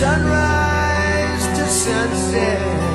sunrise to sunset.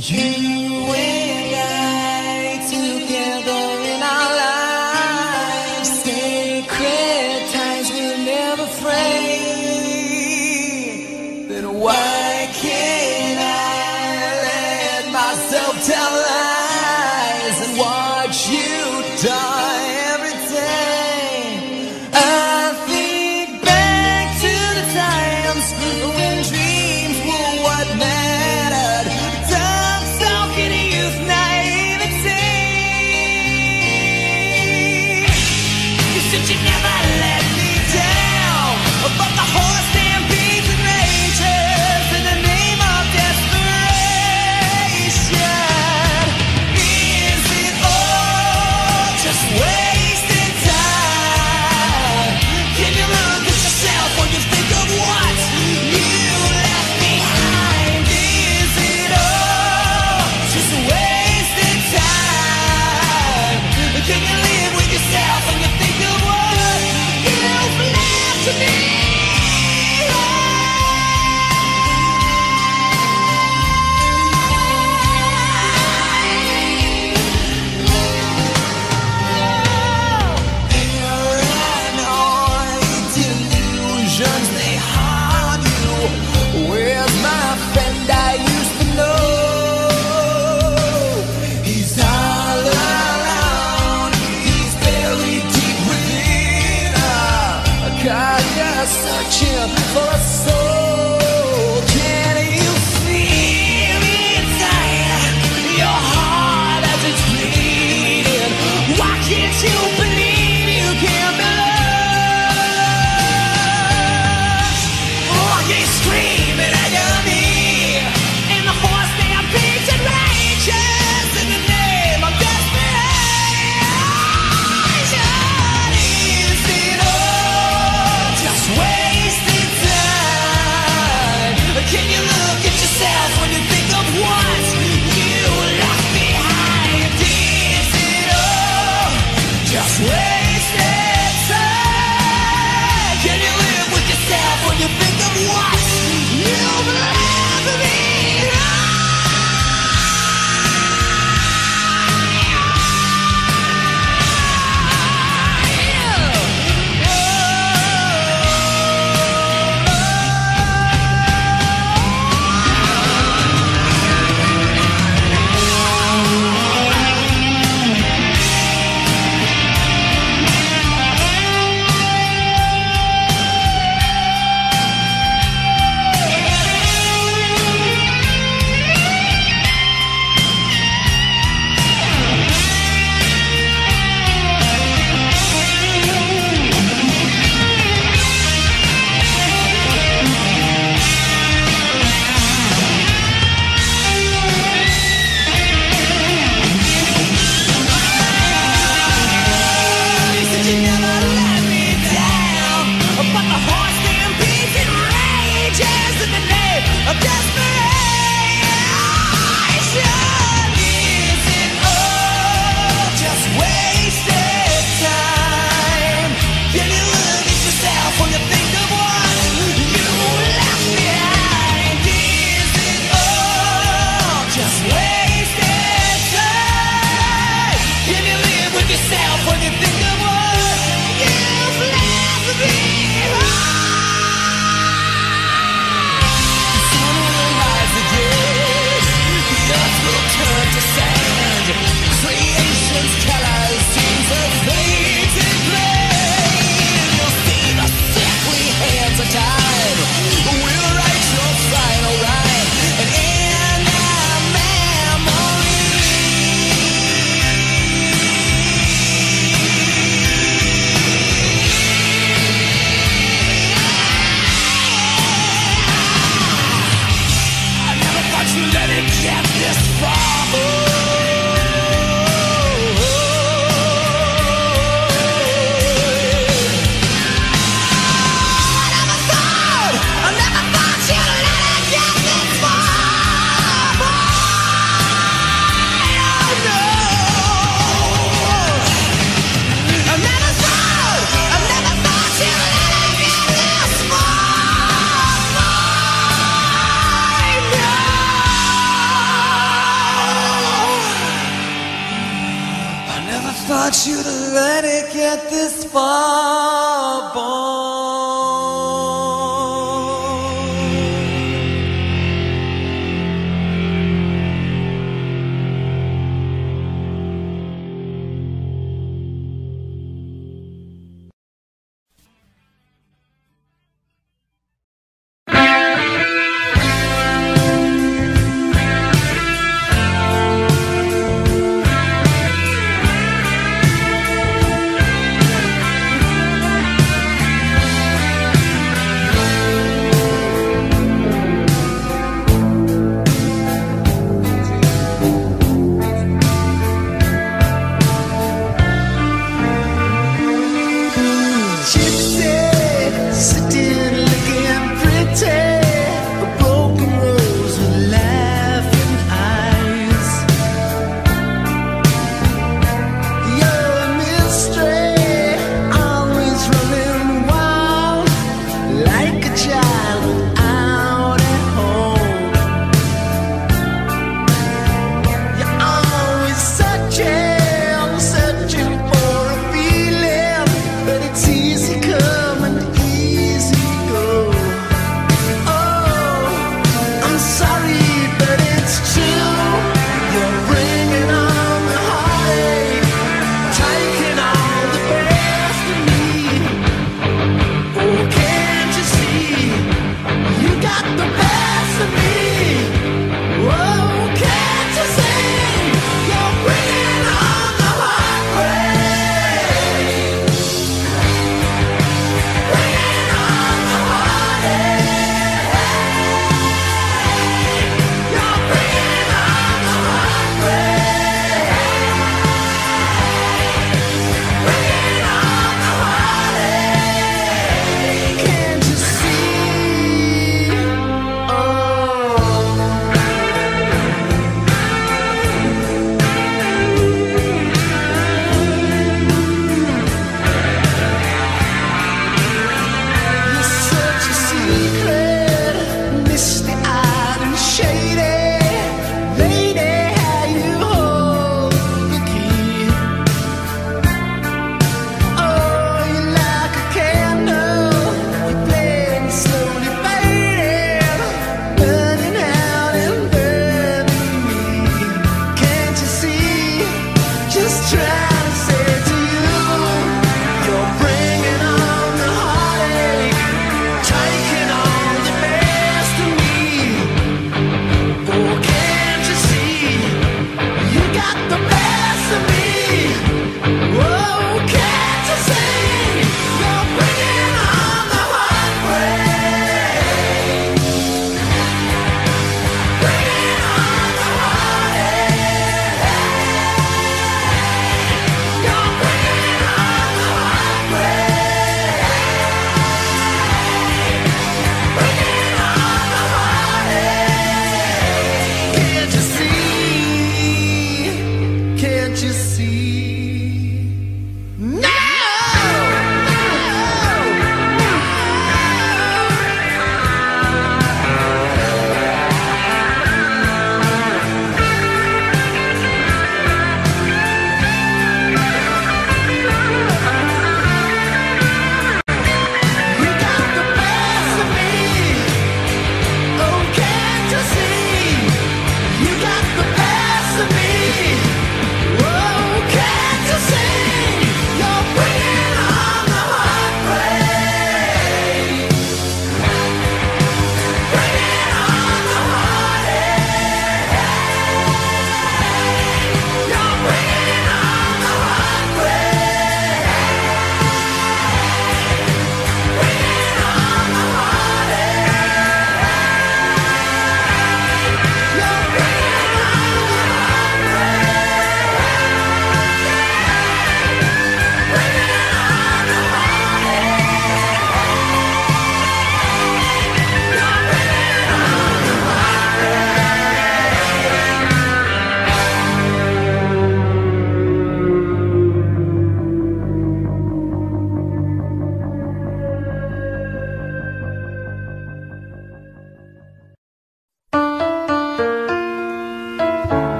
You and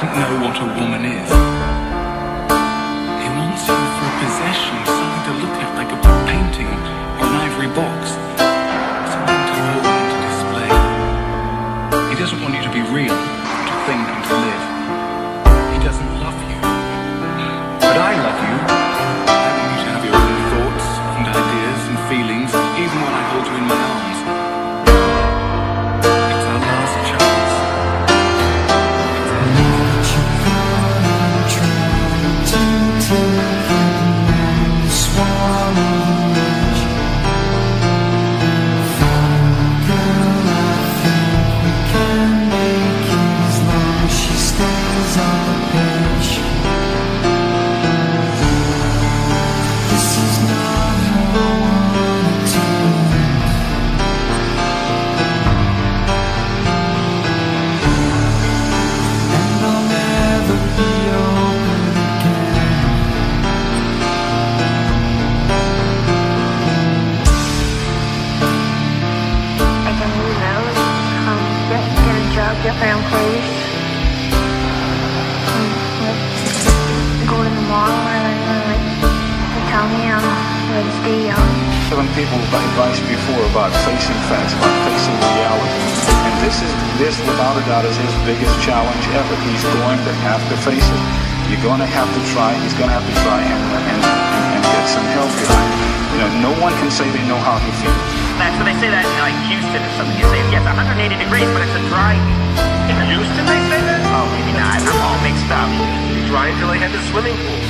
doesn't know what a woman is. He wants her for a possession, something to look at like a painting or an ivory box. Something to hold and to display. He doesn't want you to be real. like Houston or something. You say, yes, 180 degrees, but it's a dry... In Houston they say that? Oh, maybe not. I'm all mixed up. Dry until they had the swimming pool.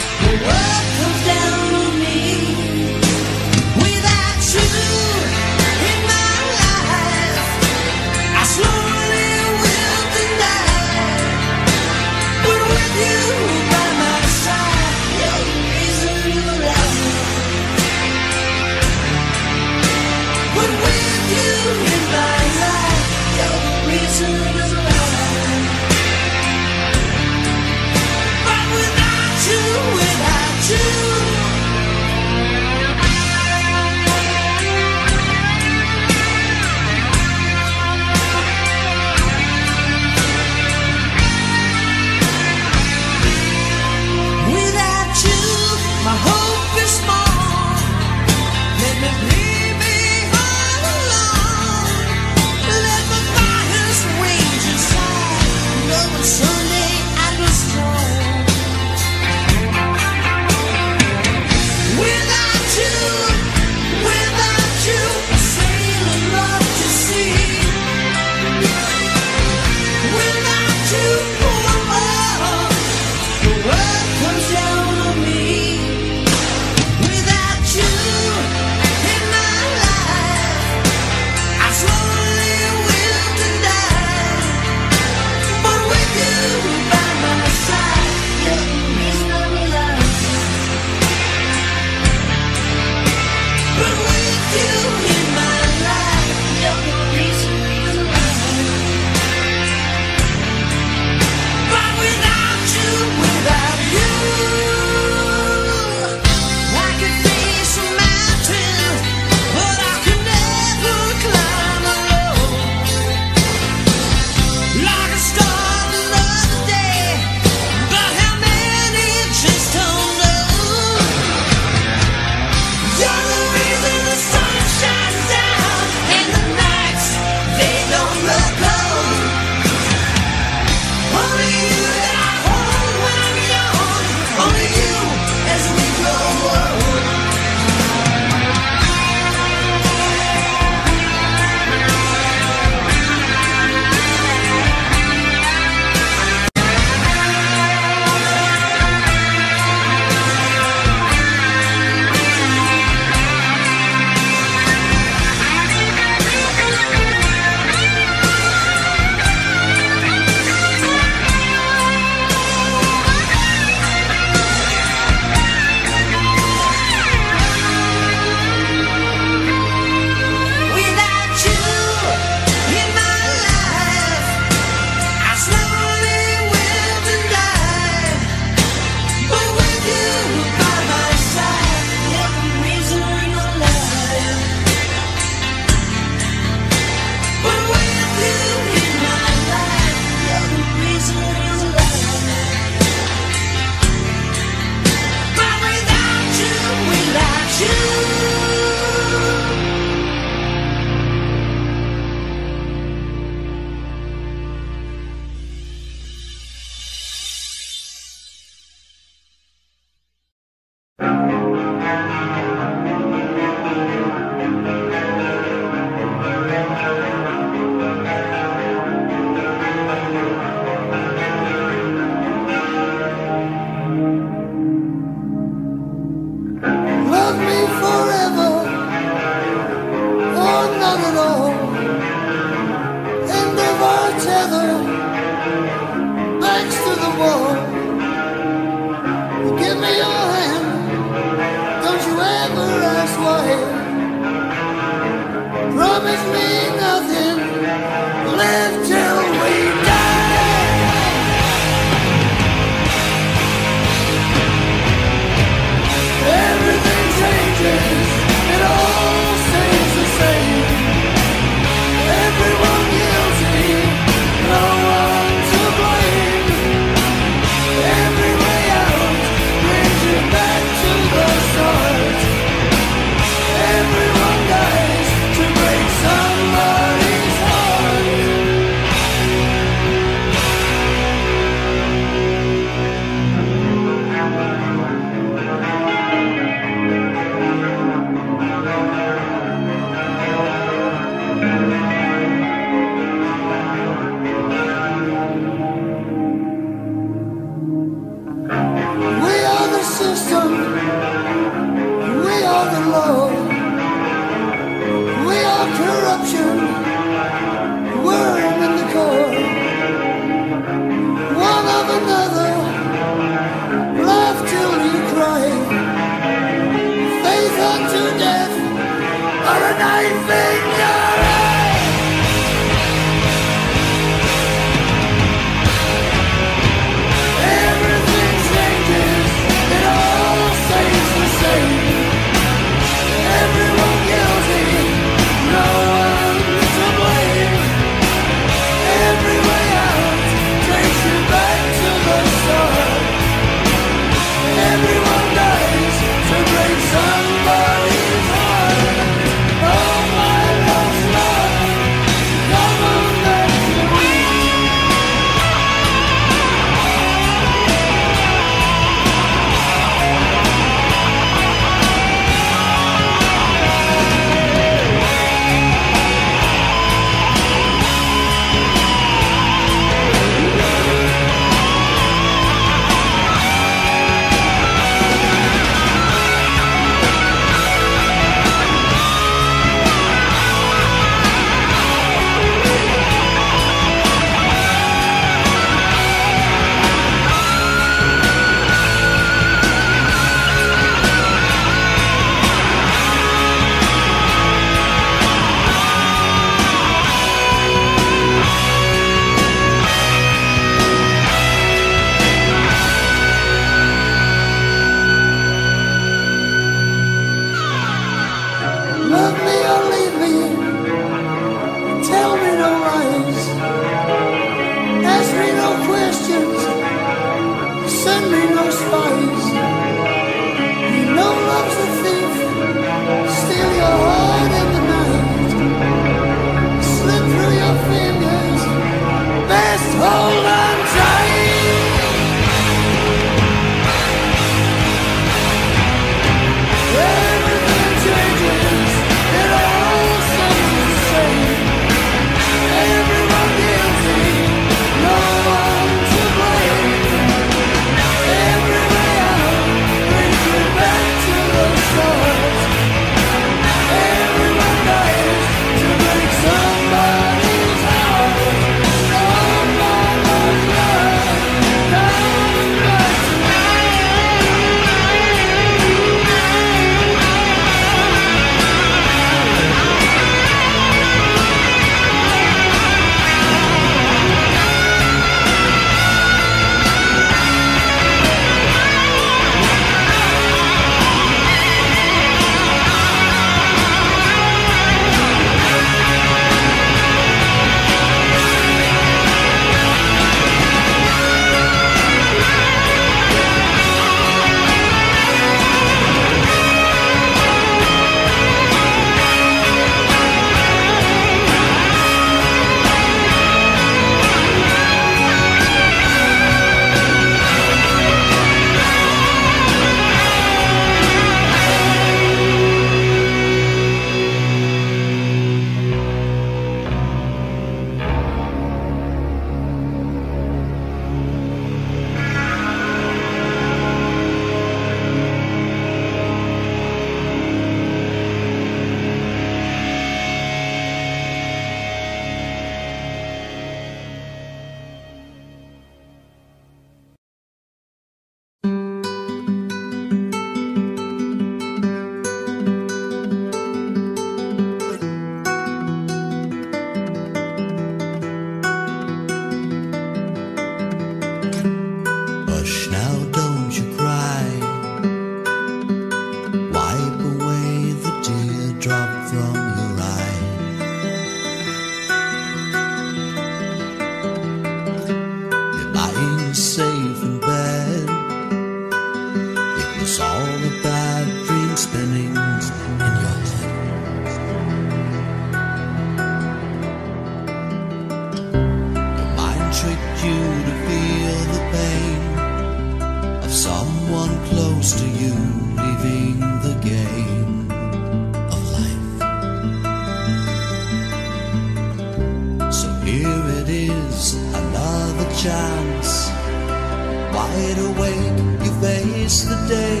wide awake, you face the day,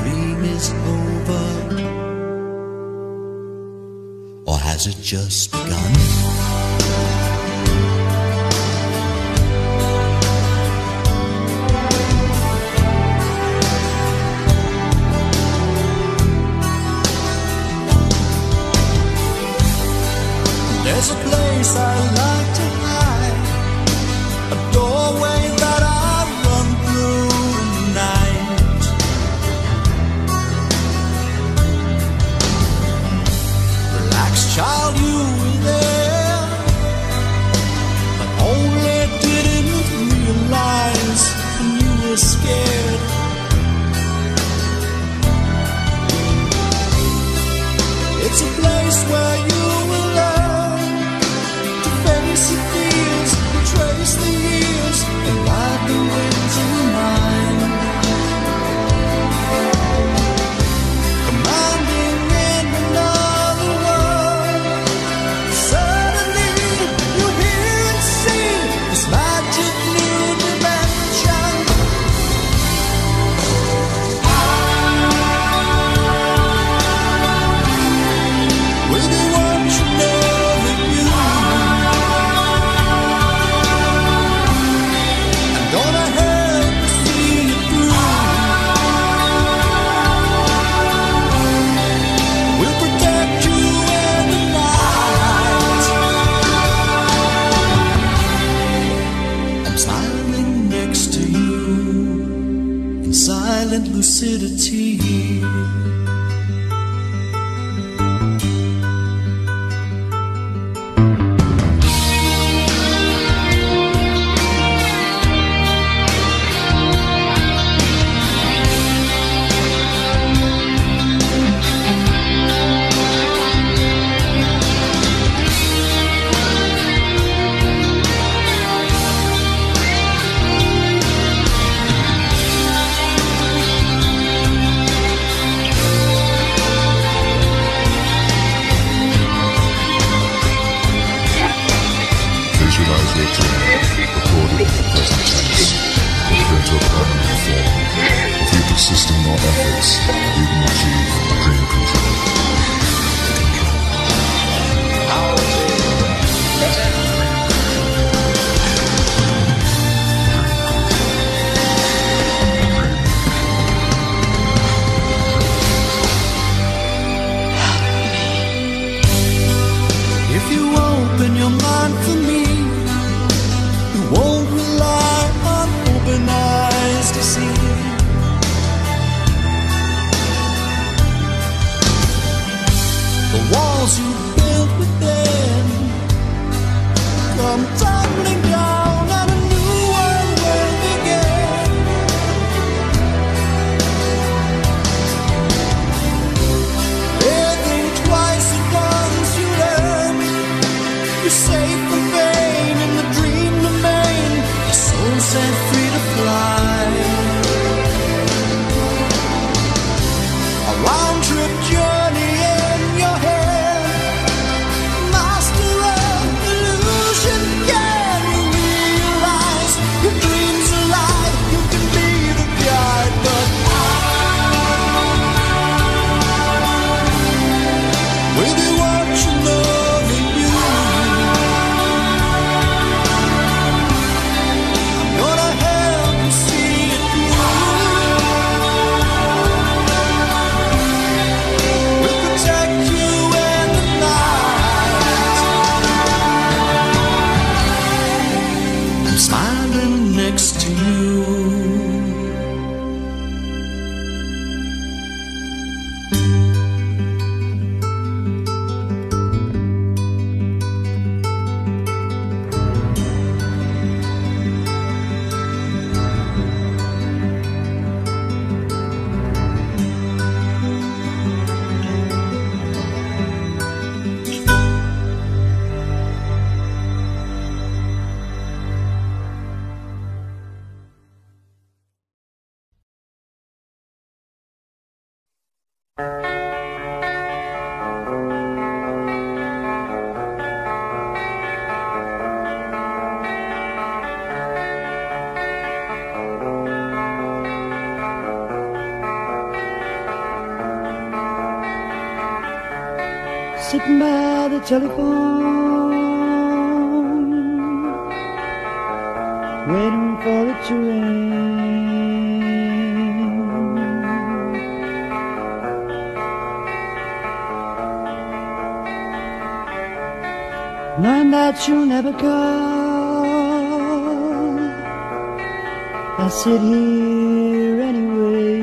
dream is over. Or has it just begun? I sit here anyway.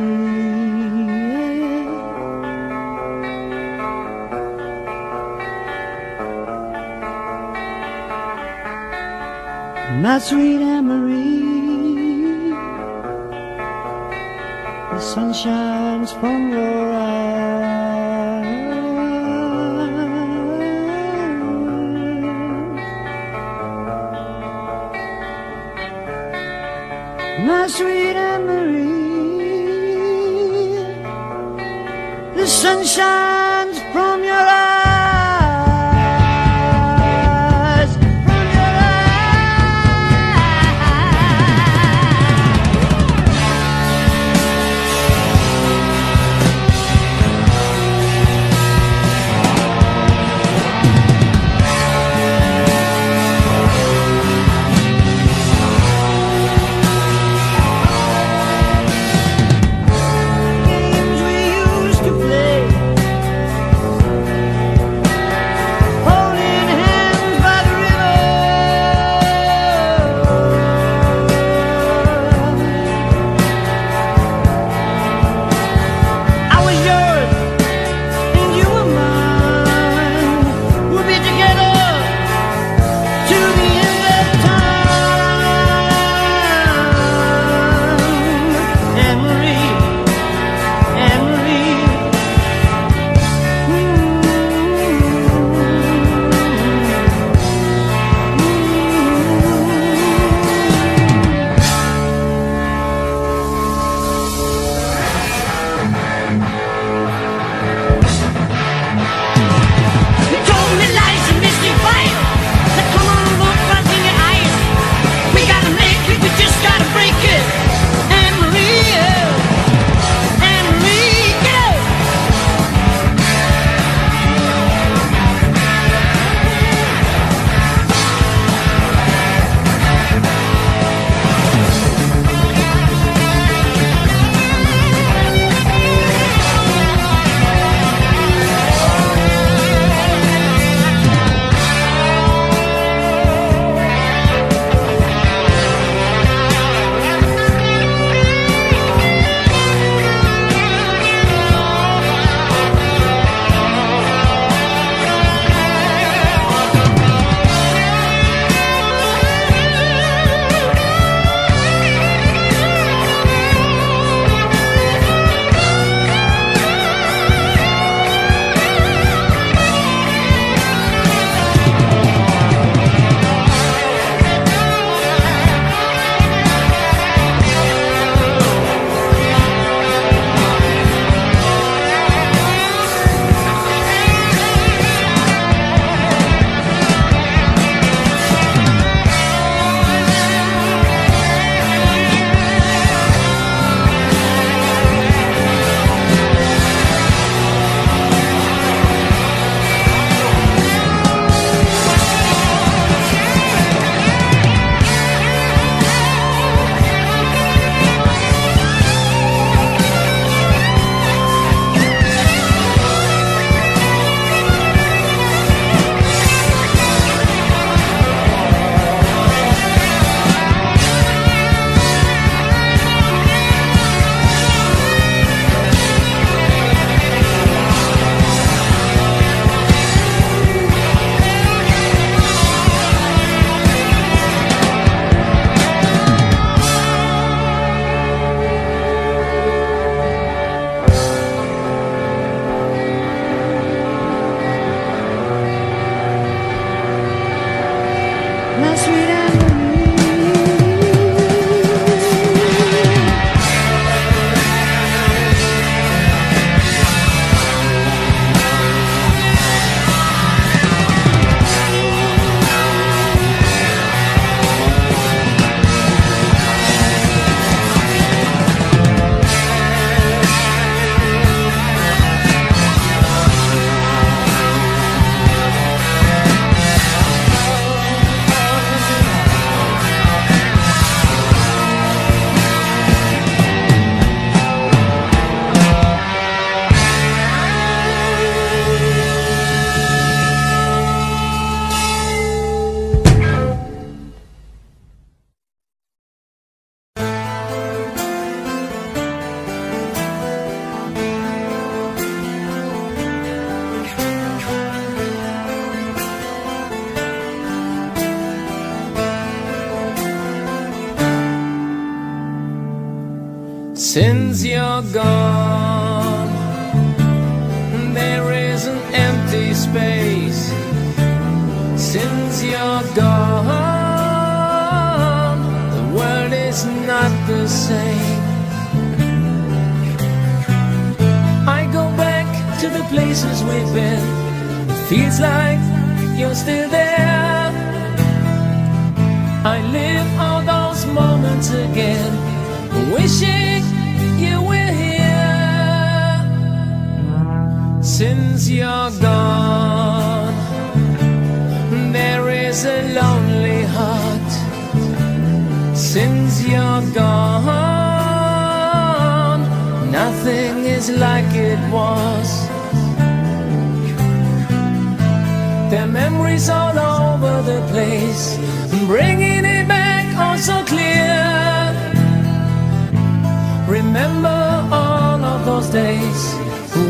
My sweet Anne-Marie, the sun shines from your eyes. Sweet Anne-Marie, the sun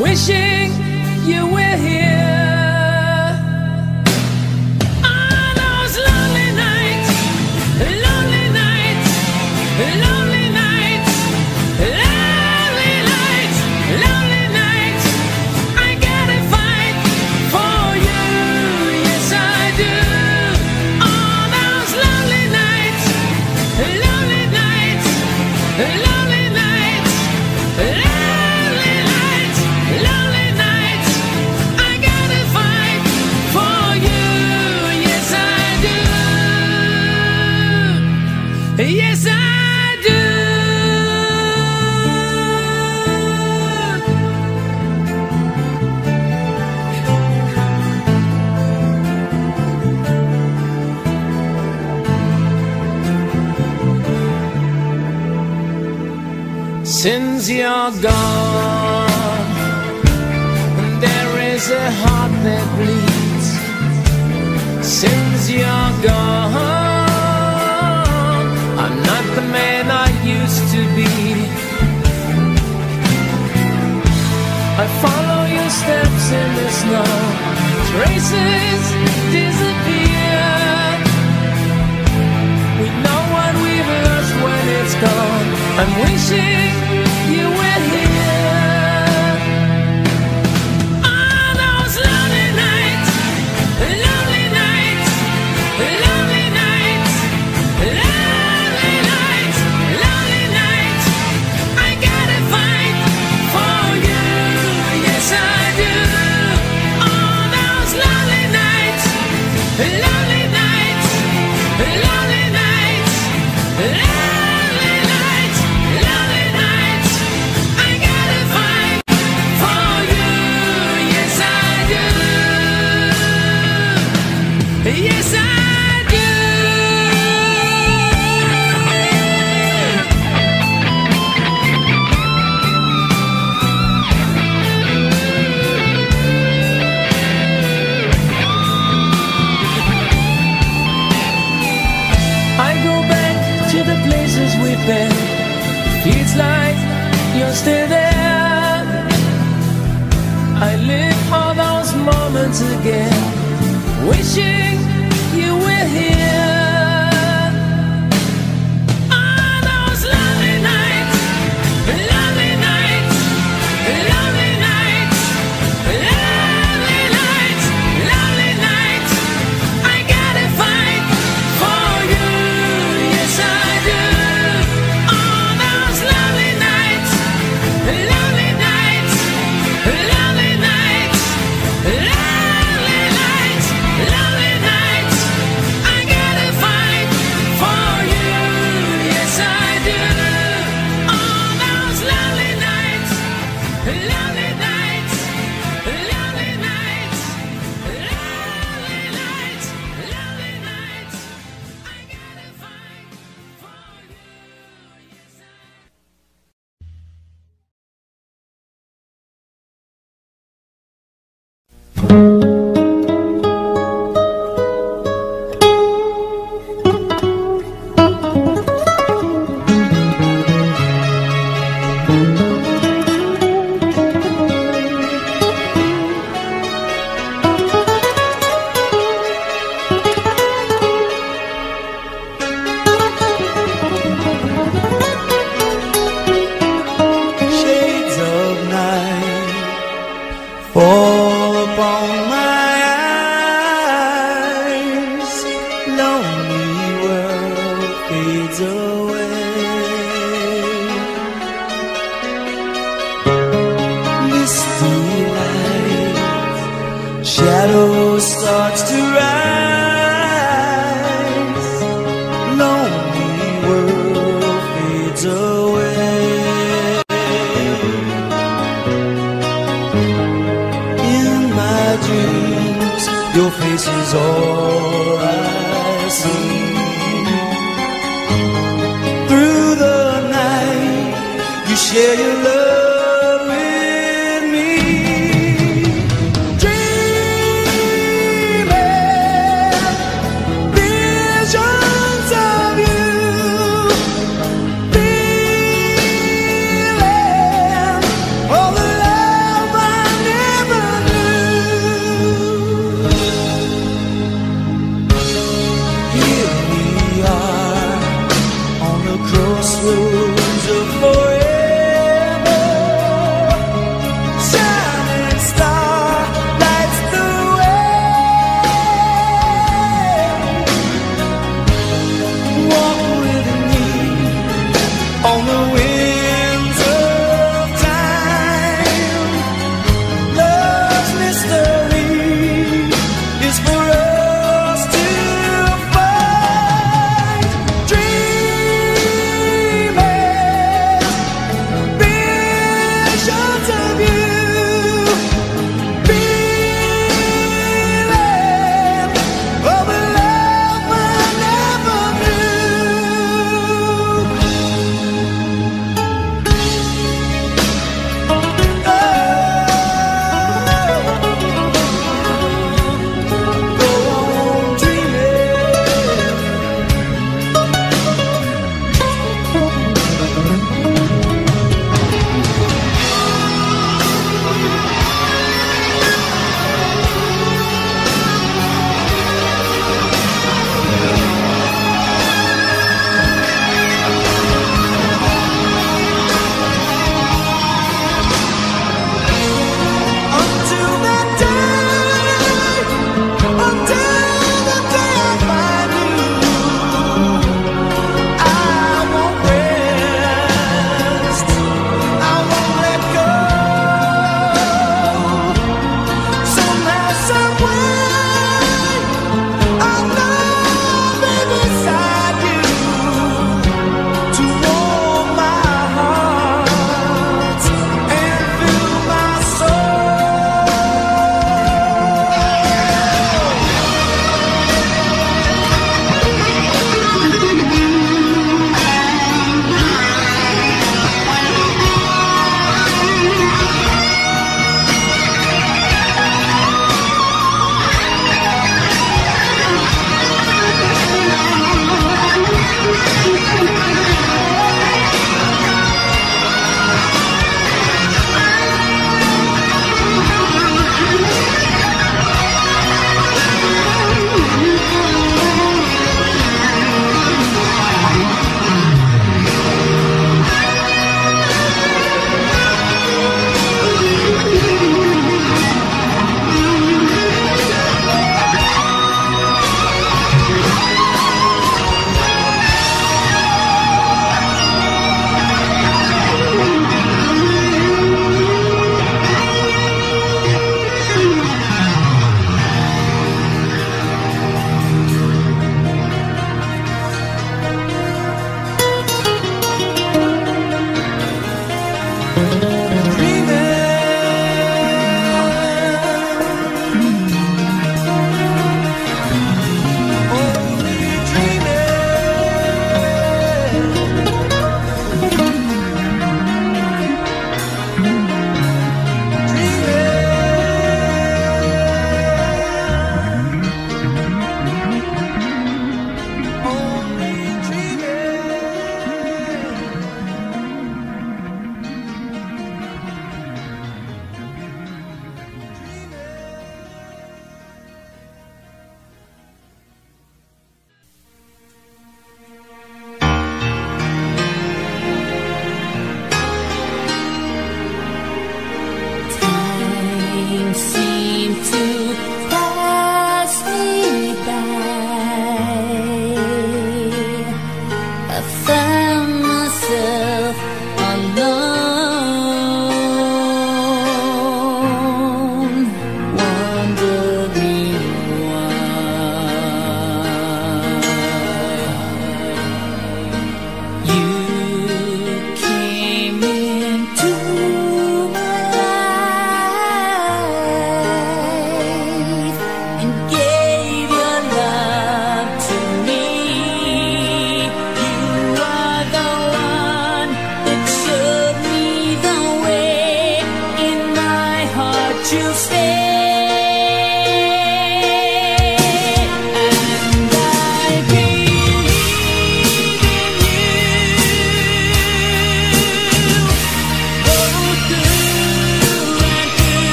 wishing you were here.